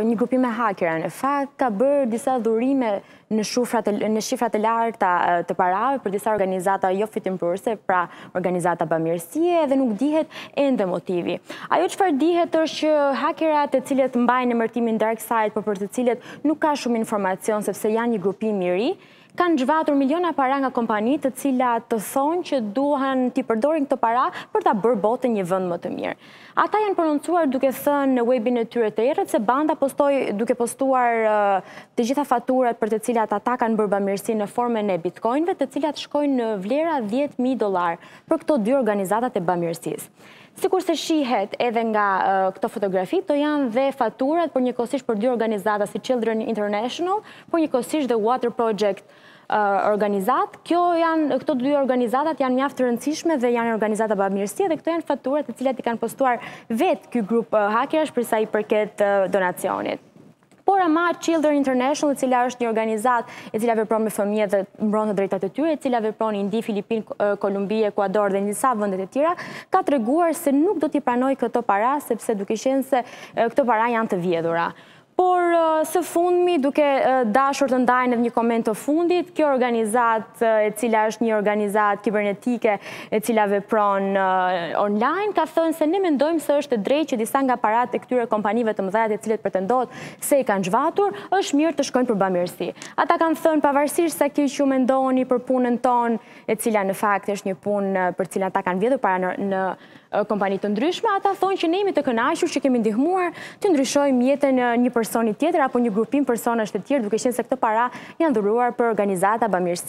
Një grupim hakerash në fakt ka bërë disa dhurime në shifra të larta të parave për disa organizata jofitimprurëse, pra organizata bamirësie edhe nuk dihet ende motivi. Ajo çfarë dihet është që hakerat të cilët mbajnë emërtimin DarkSide, po për të cilët nuk ka shumë informacion sepse janë një grupim i ri, Kanë zhvatur miliona para nga kompanitë të cilat thonë që duan t'i përdorin këto para për ta bërë botën një vend më të mirë. Ata janë prononcuar duke thënë në webin e tyre të errët se banda postoi duke postuar të gjitha faturat për të cilat ata kanë bërë bamirësi në formën e bitcoinëve të cilat shkojnë në vlera dhjetë mijë dollarë për këto dy organizatat e bamirësisë. Sikurse shihet edhe nga këto fotografi, këto janë dhe faturat, por njëkohësisht për dy organizata si Children International, por njëkohësisht dhe Water Project organizatë. Kjo janë, këto dy organizatat janë mjaft të rëndësishme dhe janë organizata bamirësie dhe këto janë faturat të cilat i kanë postuar vetë ky grup hakerash për sa i përket donacionit. Por ama Children International, e cila është një organizatë e cila vepron me fëmijët dhe mbron të drejtat e tyre, e cila vepron Indi, Filipin, Kolumbi, Ekuador dhe në disa vende të tjera, ka treguar se nuk do t'i pranojë këto para sepse duke qenë se këto para janë të vjedhura. Por së fundmi duke dashur të ndajnë edhe një koment të fundit, kjo organizatë e cila është një organizatë kibernetike e cila vepron online, ka thënë se ne mendojmë se është e drejtë që disa nga paratë e këtyre kompanive të mëdha të cilët pretendohet se i kanë zhvatur, është mirë të shkojnë për bamirësi. Ata kanë thënë pavarësisht sa keq ju mendoni për punën tonë, e cila në fakt është një punë për cilën ata kanë vjedhur para në, në kompani të ndryshme, ata thonë që ne jemi të kënaqur që kemi ndihmuar të ndryshojmë jetën e një personi tjetër apo një grupim personash të tjerë, duke qenë se këto para janë dhuruar për organizata bamirësie.